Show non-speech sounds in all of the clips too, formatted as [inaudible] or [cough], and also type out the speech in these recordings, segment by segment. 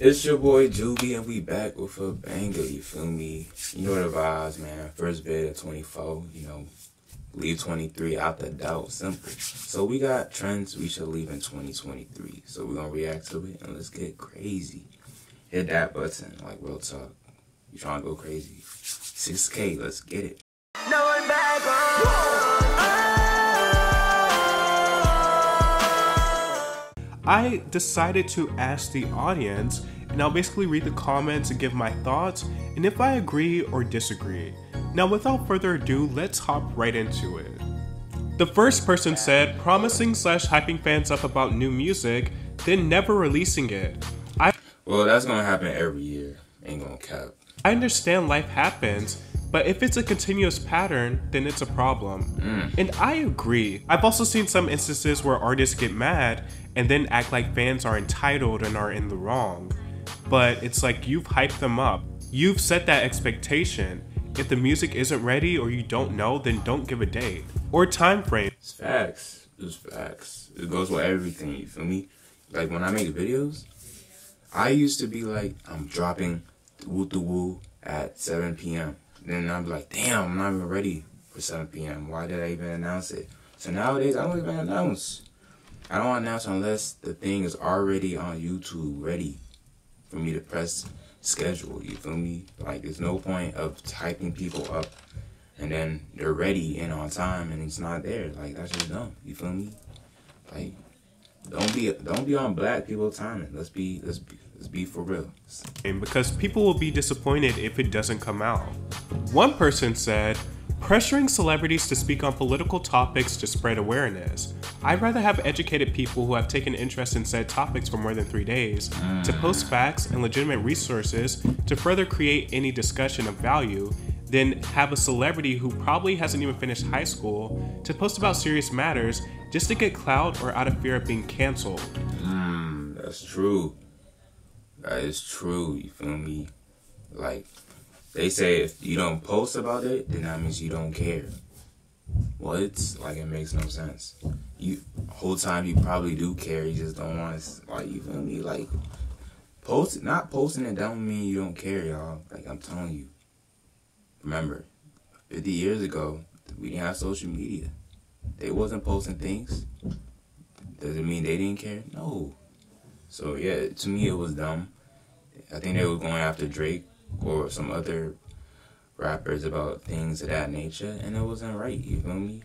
It's your boy Juby, and we back with a banger. You feel me? You know the vibes, man. First bid at 24. You know, leave 23 out the doubt. Simple. So we got trends we should leave in 2023. So we're gonna react to it and let's get crazy. Hit that button, like real talk. You trying to go crazy? 6K, let's get it. I decided to ask the audience, and I'll basically read the comments and give my thoughts, and if I agree or disagree. Now, without further ado, let's hop right into it. The first person said, promising slash hyping fans up about new music, then never releasing it. I Well, that's gonna happen every year. Ain't gonna cap. I understand life happens, but if it's a continuous pattern, then it's a problem. Mm. And I agree. I've also seen some instances where artists get mad and then act like fans are entitled and are in the wrong. But it's like you've hyped them up. You've set that expectation. If the music isn't ready or you don't know, then don't give a date or time frame. It's facts. It's facts. It goes with everything, you feel me? Like when I make videos, I used to be like, I'm dropping woo to woo at 7 p.m. Then I'm like, damn, I'm not even ready for 7 p.m. Why did I even announce it? So nowadays, I don't even announce. I don't announce unless the thing is already on YouTube ready for me to press schedule. You feel me? Like, there's no point of typing people up and then they're ready and on time and it's not there. Like, that's just dumb. You feel me? Like, don't be don't be on black people timing. Let's be let's be let's be for real. And because people will be disappointed if it doesn't come out. One person said, pressuring celebrities to speak on political topics to spread awareness. I'd rather have educated people who have taken interest in said topics for more than three days to post facts and legitimate resources to further create any discussion of value than have a celebrity who probably hasn't even finished high school to post about serious matters just to get clout or out of fear of being canceled. Mm, that's true. That is true. You feel me? Like they say, if you don't post about it, then that means you don't care. What? Like it makes no sense. You whole time you probably do care. You just don't want to. Like you feel me? Like post not posting it don't mean you don't care, y'all. Like I'm telling you. Remember, 50 years ago, we didn't have social media. They wasn't posting things. Does it mean they didn't care? No. So yeah, to me it was dumb. I think they were going after Drake or some other rappers about things of that nature, and it wasn't right. You feel me?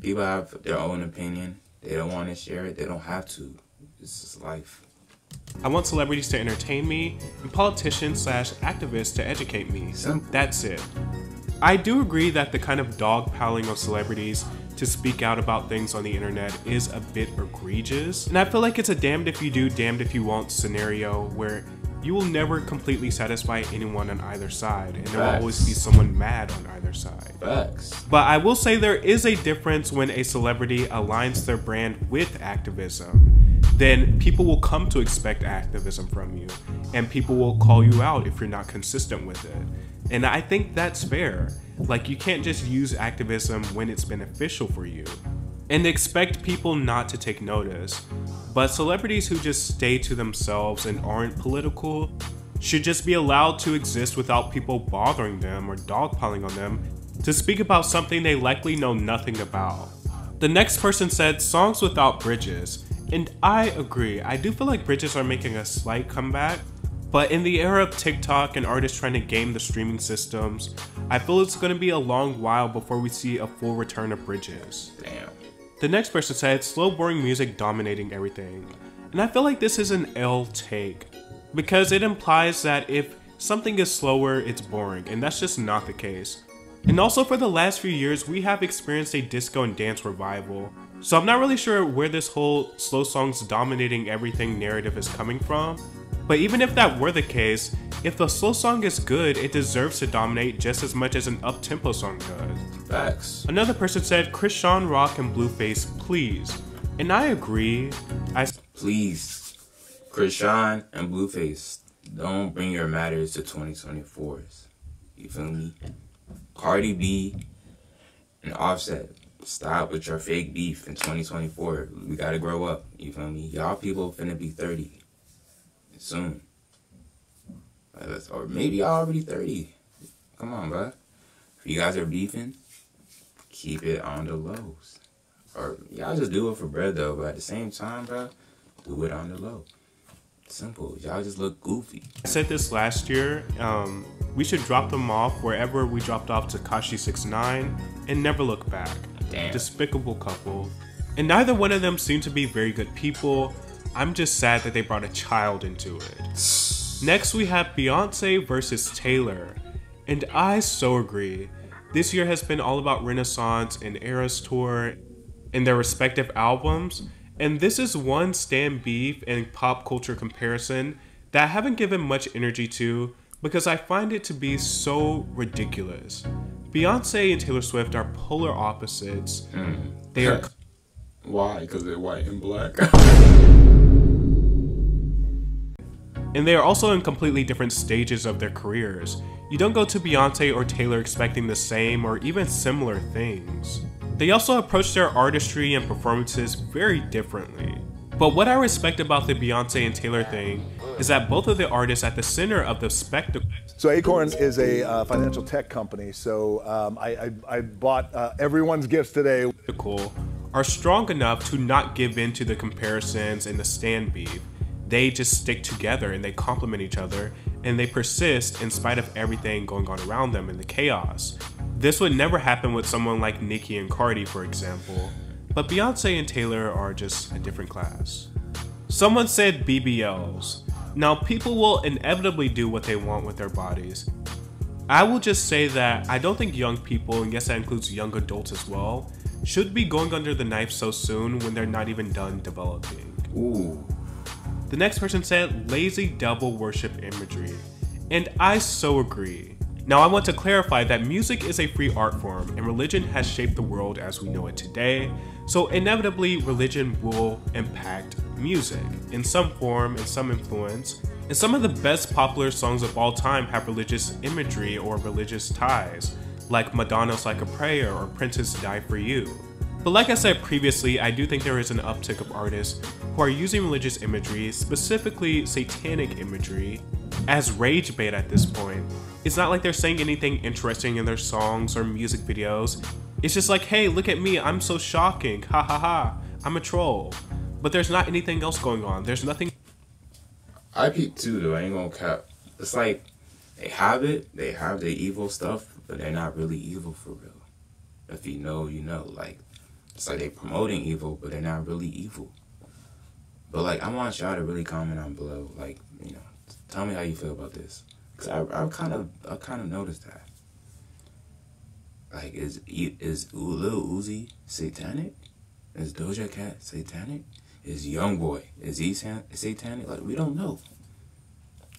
People have their own opinion. They don't want to share it. They don't have to. It's just life. I want celebrities to entertain me and politicians slash activists to educate me. Simple. That's it. I do agree that the kind of dog piling of celebrities to speak out about things on the internet is a bit egregious. And I feel like it's a damned if you do, damned if you won't scenario where you will never completely satisfy anyone on either side, and there will always be someone mad on either side. Facts. But I will say there is a difference when a celebrity aligns their brand with activism. Then people will come to expect activism from you, and people will call you out if you're not consistent with it. And I think that's fair. Like, you can't just use activism when it's beneficial for you and expect people not to take notice. But celebrities who just stay to themselves and aren't political should just be allowed to exist without people bothering them or dogpiling on them to speak about something they likely know nothing about. The next person said songs without bridges, and I agree. I do feel like bridges are making a slight comeback, but in the era of TikTok and artists trying to game the streaming systems, I feel it's going to be a long while before we see a full return of bridges. Damn. The next person said slow, boring music dominating everything. And I feel like this is an L take because it implies that if something is slower, it's boring, and that's just not the case. And also, for the last few years, we have experienced a disco and dance revival. So I'm not really sure where this whole slow songs dominating everything narrative is coming from. But even if that were the case, if the slow song is good, it deserves to dominate just as much as an up-tempo song does. Facts. Another person said, Chrisean Rock and Blueface, please. And I agree. I Please, Chrisean and Blueface, don't bring your matters to 2024s. You feel me? Cardi B and Offset, stop with your fake beef in 2024. We gotta grow up. You feel me? Y'all people finna be 30 soon. or maybe already thirty. Come on, bro. If you guys are beefing, keep it on the lows. Or y'all just do it for bread though, but at the same time, bro, do it on the low. Simple. Y'all just look goofy. I said this last year. Um, we should drop them off wherever we dropped off Tekashi Six Nine and never look back. Damn. Despicable couple. And neither one of them seem to be very good people. I'm just sad that they brought a child into it. Next, we have Beyonce versus Taylor. And I so agree. This year has been all about Renaissance and Eras Tour and their respective albums. And this is one stand beef and pop culture comparison that I haven't given much energy to because I find it to be so ridiculous. Beyonce and Taylor Swift are polar opposites. Hmm. They are Why? Because they're white and black. [laughs] and they are also in completely different stages of their careers. You don't go to Beyonce or Taylor expecting the same or even similar things. They also approach their artistry and performances very differently. But what I respect about the Beyonce and Taylor thing is that both of the artists at the center of the spectacle So Acorn is a uh, financial tech company. So um, I, I, I bought uh, everyone's gifts today. spectacle are strong enough to not give in to the comparisons and the stand beef. They just stick together and they complement each other and they persist in spite of everything going on around them and the chaos. This would never happen with someone like Nicki and Cardi, for example. But Beyonce and Taylor are just a different class. Someone said BBLs. Now, people will inevitably do what they want with their bodies. I will just say that I don't think young people, and yes, that includes young adults as well, should be going under the knife so soon when they're not even done developing. Ooh. The next person said lazy devil worship imagery. And I so agree. Now, I want to clarify that music is a free art form and religion has shaped the world as we know it today. So, inevitably, religion will impact music in some form, in some influence. And some of the best popular songs of all time have religious imagery or religious ties, like Madonna's Like a Prayer or Prince's Die For You. But like I said previously, I do think there is an uptick of artists who are using religious imagery, specifically satanic imagery, as rage bait at this point. It's not like they're saying anything interesting in their songs or music videos. It's just like, hey, look at me, I'm so shocking, ha ha ha, I'm a troll. But there's not anything else going on. There's nothing I peep too though. I ain't gonna cap. It's like they have it. They have their evil stuff, but they're not really evil for real. If you know, you know. Like it's like they promoting evil, but they're not really evil. But like, I want y'all to really comment on below. Like, you know, tell me how you feel about this. Cause I, I kind of, I kind of noticed that. Like, is is Lil Uzi satanic? Is Doja Cat satanic? Is Young Boy is he san- satanic? Like, we don't know.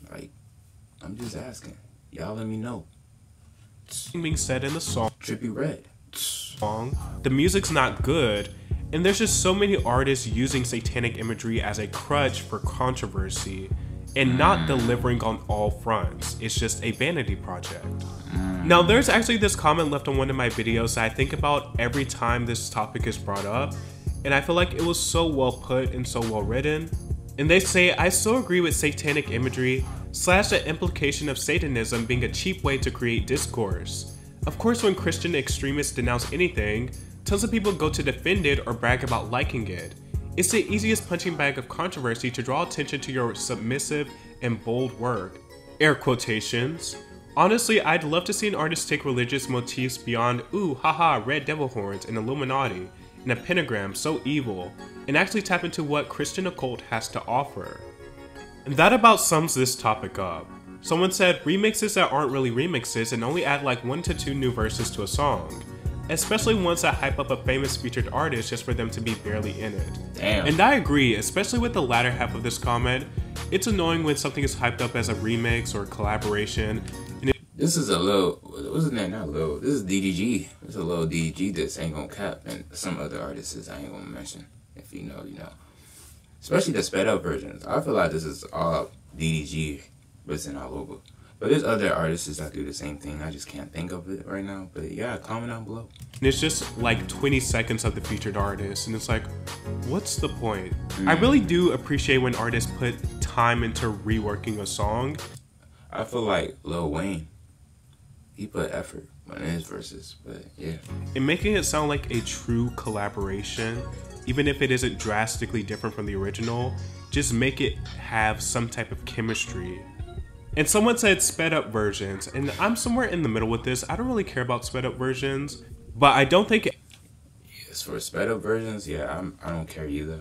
Like, I'm just asking. Y'all let me know. being said in the song. Trippie Redd. Song. The music's not good, and there's just so many artists using satanic imagery as a crutch for controversy and not mm. delivering on all fronts. It's just a vanity project. Now, there's actually this comment left on one of my videos that I think about every time this topic is brought up, and I feel like it was so well put and so well written. And they say, I so agree with satanic imagery, slash the implication of Satanism being a cheap way to create discourse. Of course, when Christian extremists denounce anything, tons of people go to defend it or brag about liking it. It's the easiest punching bag of controversy to draw attention to your submissive and bold work. Air quotations. Honestly, I'd love to see an artist take religious motifs beyond, ooh, haha, red devil horns and Illuminati, and a pentagram so evil, and actually tap into what Christian occult has to offer. And that about sums this topic up. Someone said remixes that aren't really remixes and only add like one to two new verses to a song, especially ones that hype up a famous featured artist just for them to be barely in it. Damn. And I agree, especially with the latter half of this comment. It's annoying when something is hyped up as a remix or collaboration, and it This is a little, his name? Not little. This is DDG. This is a little DDG that's ain't gonna cap. And some other artists I ain't gonna mention. If you know, you know. Especially the sped up versions. I feel like this is all DDG written all over. But there's other artists that do the same thing. I just can't think of it right now. But yeah, comment down below. and it's just like 20 seconds of the featured artist, and it's like, what's the point? I mm. really do appreciate when artists put time into reworking a song. I feel like Lil Wayne, he put effort on his verses, but yeah. And making it sound like a true collaboration, even if it isn't drastically different from the original, just make it have some type of chemistry. And someone said sped up versions, and I'm somewhere in the middle with this. I don't really care about sped up versions, but I don't think. Yes, for sped up versions, yeah, I'm, I don't care either.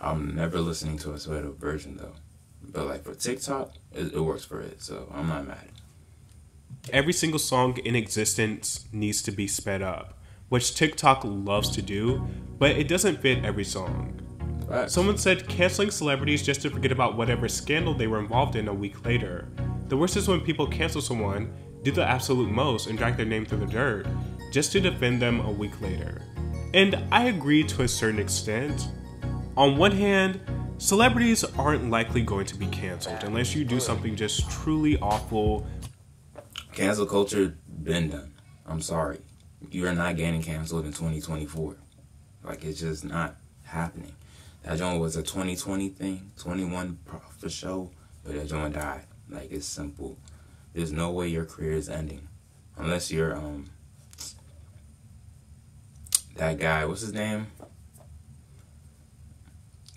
I'm never listening to a sped up version though. But like for TikTok, it, it works for it, so I'm not mad. Every single song in existence needs to be sped up, which TikTok loves to do, but it doesn't fit every song. Facts. Someone said canceling celebrities just to forget about whatever scandal they were involved in a week later. The worst is when people cancel someone, do the absolute most, and drag their name through the dirt just to defend them a week later. And I agree to a certain extent. On one hand, celebrities aren't likely going to be canceled unless you do something just truly awful. Cancel culture been done. I'm sorry. You are not getting canceled in 2024. Like it's just not happening. That joint was a 2020 thing, 21 for show, but that joint died. Like it's simple. There's no way your career is ending unless you're um that guy. What's his name?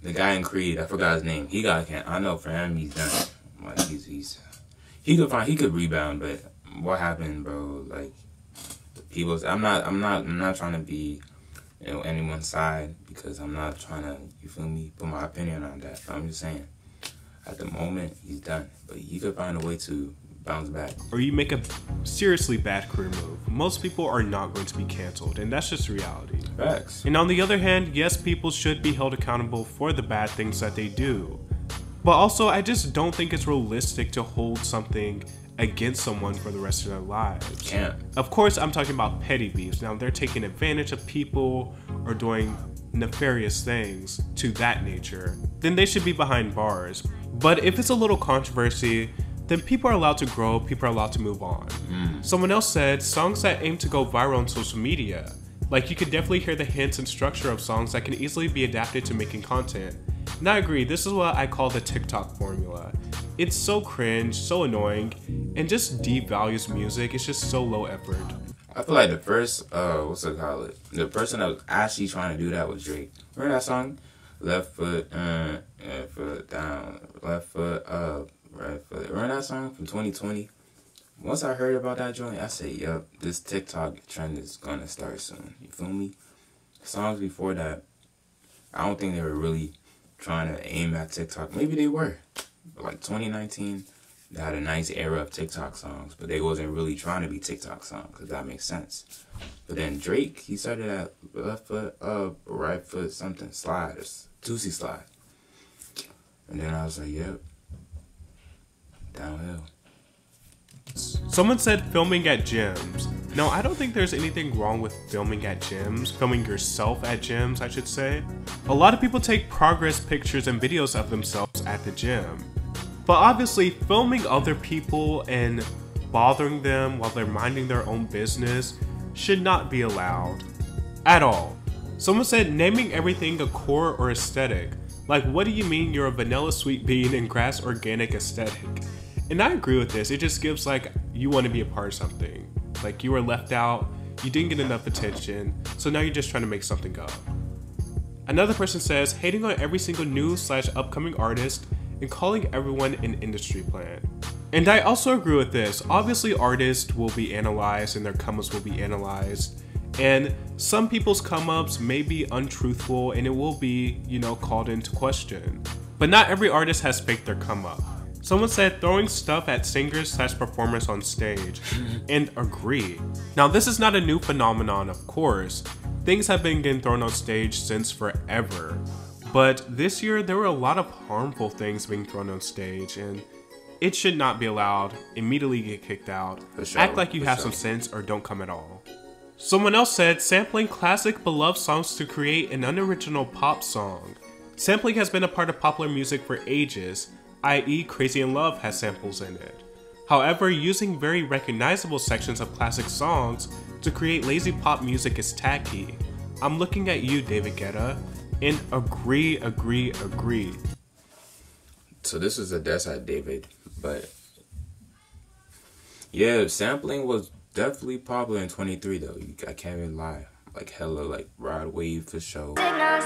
The guy in Creed. I forgot his name. He got can. I know for him, he's done. Like he's he's he could find he could rebound, but what happened, bro? Like people. I'm not. I'm not. I'm not trying to be you know anyone's side because I'm not trying to. You feel me? Put my opinion on that. I'm just saying. At the moment, he's done, but he could find a way to bounce back. or you make a seriously bad career move, most people are not going to be canceled, and that's just reality. Facts. And on the other hand, yes, people should be held accountable for the bad things that they do. But also, I just don't think it's realistic to hold something against someone for the rest of their lives. Of course, I'm talking about petty beefs. Now, they're taking advantage of people or doing nefarious things to that nature, then they should be behind bars. But if it's a little controversy, then people are allowed to grow, people are allowed to move on. Mm. Someone else said songs that aim to go viral on social media. Like, you could definitely hear the hints and structure of songs that can easily be adapted to making content. And I agree, this is what I call the TikTok formula. It's so cringe, so annoying, and just devalues music. It's just so low effort. I feel like the first, uh, what's it called? It The person that was actually trying to do that was Drake. Remember that song? Left foot, uh, foot down, left foot up, right foot. Remember that song from 2020? Once I heard about that joint, I said, "Yep, this TikTok trend is gonna start soon." You feel me? Songs before that, I don't think they were really trying to aim at TikTok. Maybe they were, but like 2019, they had a nice era of TikTok songs, but they wasn't really trying to be TikTok songs, if that makes sense. But then Drake, he started at left foot up, right foot something slide, it's Toosie slide. And then I was like, yep, downhill. Someone said filming at gyms. No, I don't think there's anything wrong with filming at gyms, filming yourself at gyms, I should say. A lot of people take progress pictures and videos of themselves at the gym. But obviously, filming other people and bothering them while they're minding their own business should not be allowed. At all. Someone said naming everything a core or aesthetic. Like, what do you mean you're a vanilla sweet bean and grass organic aesthetic? And I agree with this. It just gives like you want to be a part of something. Like you were left out, you didn't get enough attention, so now you're just trying to make something up. Another person says hating on every single new slash upcoming artist and calling everyone an industry plant. And I also agree with this. Obviously, artists will be analyzed and their come ups will be analyzed. And some people's come ups may be untruthful and it will be, you know, called into question. But not every artist has faked their come up. Someone said throwing stuff at singers slash performers on stage, and agree. Now, this is not a new phenomenon, of course. Things have been getting thrown on stage since forever. But this year, there were a lot of harmful things being thrown on stage, and it should not be allowed. Immediately get kicked out. Sure, Act like you have sure. some sense or don't come at all. Someone else said sampling classic beloved songs to create an unoriginal pop song. Sampling has been a part of popular music for ages, i.e., Crazy in Love has samples in it. However, using very recognizable sections of classic songs to create lazy pop music is tacky. I'm looking at you, David Guetta, and agree, agree, agree. So this is a death at David, but Yeah, sampling was definitely popular in 23 though. You, I can't even lie. Like hella like Rod Wave for sure. Signals,